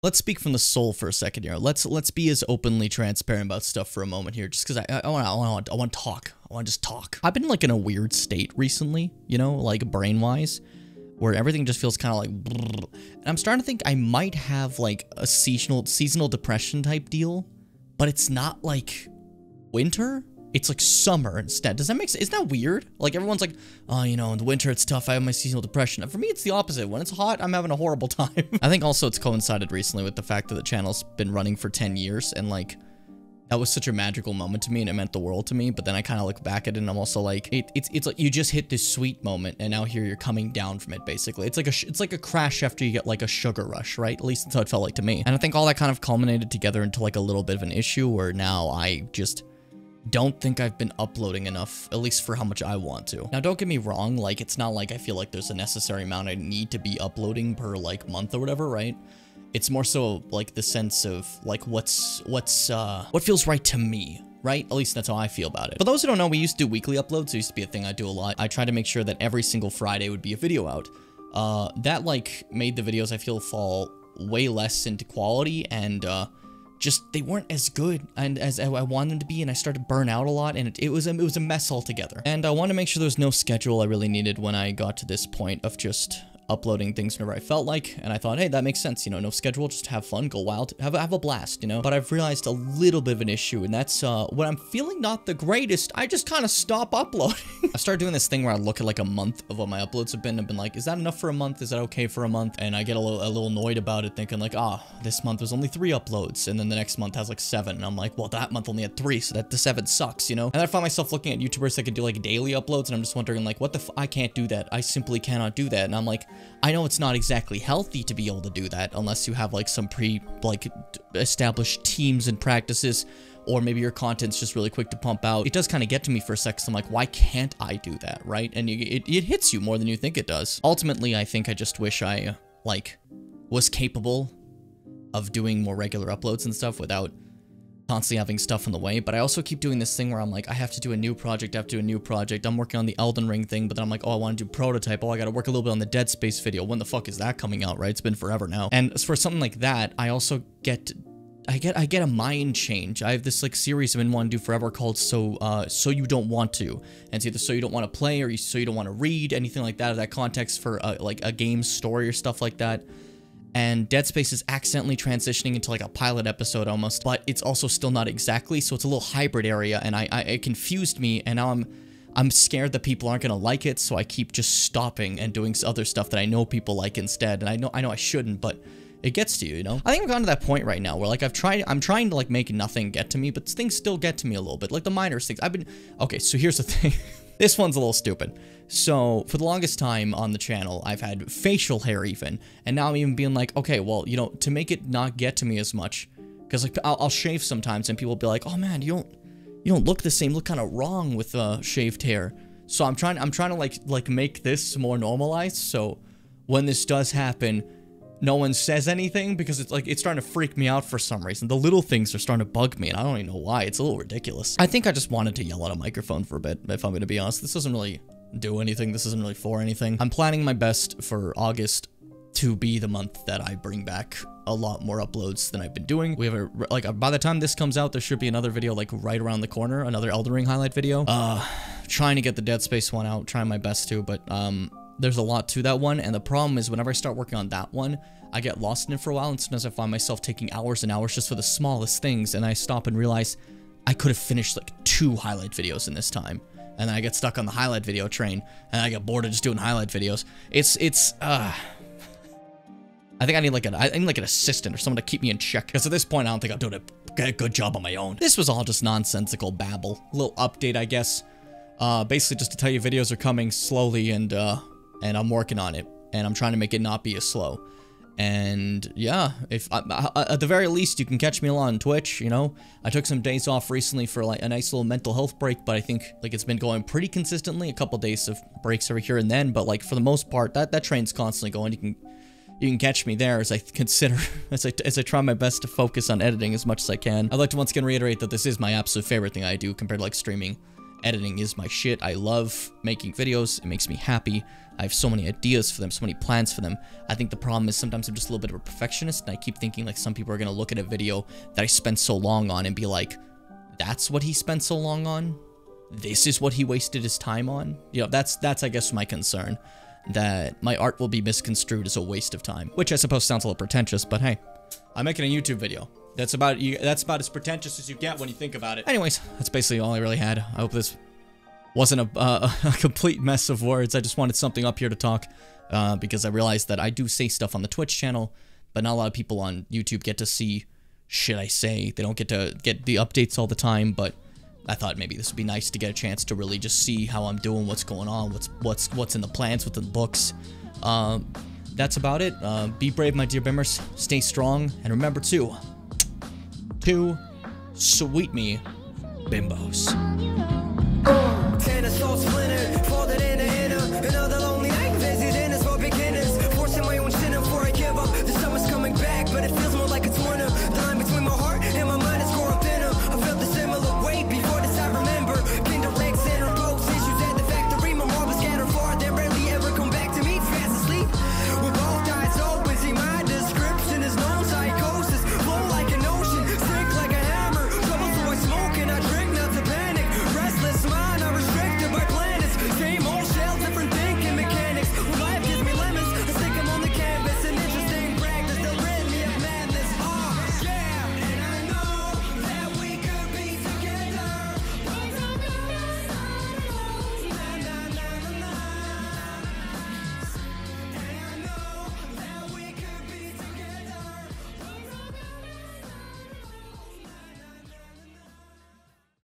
Let's speak from the soul for a second here. Let's let's be as openly transparent about stuff for a moment here, just because I I want I want I want to talk. I want to just talk. I've been like in a weird state recently, you know, like brain wise, where everything just feels kind of like. And I'm starting to think I might have like a seasonal seasonal depression type deal, but it's not like winter it's like summer instead. Does that make sense? Isn't that weird? Like everyone's like, oh, you know, in the winter it's tough. I have my seasonal depression. For me, it's the opposite. When it's hot, I'm having a horrible time. I think also it's coincided recently with the fact that the channel's been running for 10 years and like that was such a magical moment to me and it meant the world to me. But then I kind of look back at it and I'm also like, it, it's it's like you just hit this sweet moment and now here you're coming down from it basically. It's like a it's like a crash after you get like a sugar rush, right? At least that's how it felt like to me. And I think all that kind of culminated together into like a little bit of an issue where now I just don't think I've been uploading enough, at least for how much I want to. Now, don't get me wrong, like, it's not like I feel like there's a necessary amount I need to be uploading per, like, month or whatever, right? It's more so, like, the sense of, like, what's, what's, uh, what feels right to me, right? At least that's how I feel about it. For those who don't know, we used to do weekly uploads. It used to be a thing I do a lot. I try to make sure that every single Friday would be a video out. Uh, that, like, made the videos I feel fall way less into quality and, uh, just they weren't as good and as I wanted them to be and I started to burn out a lot and it, it was a, it was a mess altogether. And I wanted to make sure there was no schedule I really needed when I got to this point of just uploading things whenever I felt like, and I thought, hey, that makes sense, you know, no schedule, just have fun, go wild, have, have a blast, you know? But I've realized a little bit of an issue, and that's, uh, when I'm feeling not the greatest, I just kind of stop uploading. I started doing this thing where I look at like a month of what my uploads have been, and been like, is that enough for a month? Is that okay for a month? And I get a little, a little annoyed about it, thinking like, ah, oh, this month was only three uploads, and then the next month has like seven, and I'm like, well, that month only had three, so that the seven sucks, you know? And I find myself looking at YouTubers that can do like daily uploads, and I'm just wondering like, what the f I can't do that. I simply cannot do that. And I'm like, I know it's not exactly healthy to be able to do that unless you have like some pre like established teams and practices or maybe your content's just really quick to pump out. It does kind of get to me for a second. I'm like, why can't I do that, right? And it, it hits you more than you think it does. Ultimately, I think I just wish I, like, was capable of doing more regular uploads and stuff without constantly having stuff in the way, but I also keep doing this thing where I'm like, I have to do a new project, I have to do a new project. I'm working on the Elden Ring thing, but then I'm like, oh, I want to do prototype. Oh, I got to work a little bit on the Dead Space video. When the fuck is that coming out, right? It's been forever now. And for something like that, I also get I get I get a mind change. I have this like series I've been wanting to do forever called So uh So You Don't Want To. And it's either So You Don't Want to Play or you, So You Don't Want to Read, anything like that, or that context for uh, like a game story or stuff like that and Dead Space is accidentally transitioning into like a pilot episode almost, but it's also still not exactly, so it's a little hybrid area, and I, I it confused me, and now I'm I'm scared that people aren't gonna like it, so I keep just stopping and doing other stuff that I know people like instead, and I know I know I shouldn't, but it gets to you, you know? I think I've gotten to that point right now where like I've tried, I'm trying to like make nothing get to me, but things still get to me a little bit, like the minor things. I've been, okay, so here's the thing. this one's a little stupid. So for the longest time on the channel, I've had facial hair even, and now I'm even being like, okay, well, you know, to make it not get to me as much, because like I'll, I'll, shave sometimes and people will be like, oh man, you don't, you don't look the same, look kind of wrong with uh, shaved hair. So I'm trying, I'm trying to like, like make this more normalized. So when this does happen, no one says anything because it's like it's starting to freak me out for some reason. The little things are starting to bug me and I don't even know why. It's a little ridiculous. I think I just wanted to yell at a microphone for a bit, if I'm to be honest. This doesn't really do anything. This isn't really for anything. I'm planning my best for August to be the month that I bring back a lot more uploads than I've been doing. We have a, like, by the time this comes out, there should be another video, like, right around the corner, another Elden Ring highlight video. Uh, trying to get the Dead Space one out, trying my best to, but, um, there's a lot to that one, and the problem is whenever I start working on that one, I get lost in it for a while, and sometimes I find myself taking hours and hours just for the smallest things, and I stop and realize I could have finished like two highlight videos in this time. And then I get stuck on the highlight video train, and I get bored of just doing highlight videos. It's, it's, uh... I think I need like an I need like an assistant or someone to keep me in check. Because at this point, I don't think I'm doing a good job on my own. This was all just nonsensical babble. A little update, I guess. Uh, basically just to tell you videos are coming slowly and, uh, and I'm working on it, and I'm trying to make it not be as slow. And yeah, if uh, uh, at the very least you can catch me on Twitch, you know. I took some days off recently for like a nice little mental health break, but I think like it's been going pretty consistently. A couple days of breaks every here and then, but like for the most part, that that train's constantly going. You can you can catch me there as I consider as I as I try my best to focus on editing as much as I can. I'd like to once again reiterate that this is my absolute favorite thing I do compared to like streaming editing is my shit. I love making videos. It makes me happy. I have so many ideas for them, so many plans for them. I think the problem is sometimes I'm just a little bit of a perfectionist and I keep thinking like some people are going to look at a video that I spent so long on and be like, that's what he spent so long on? This is what he wasted his time on? You know, that's, that's I guess my concern. That my art will be misconstrued as a waste of time. Which I suppose sounds a little pretentious, but hey. I'm making a YouTube video. That's about you. That's about as pretentious as you get when you think about it. Anyways, that's basically all I really had. I hope this wasn't a, uh, a complete mess of words. I just wanted something up here to talk uh, because I realized that I do say stuff on the Twitch channel, but not a lot of people on YouTube get to see shit I say. They don't get to get the updates all the time, but I thought maybe this would be nice to get a chance to really just see how I'm doing, what's going on, what's what's what's in the plans, what's in the books. Um, that's about it. Uh, be brave, my dear Bimmers. Stay strong, and remember to, to sweet me, bimbos.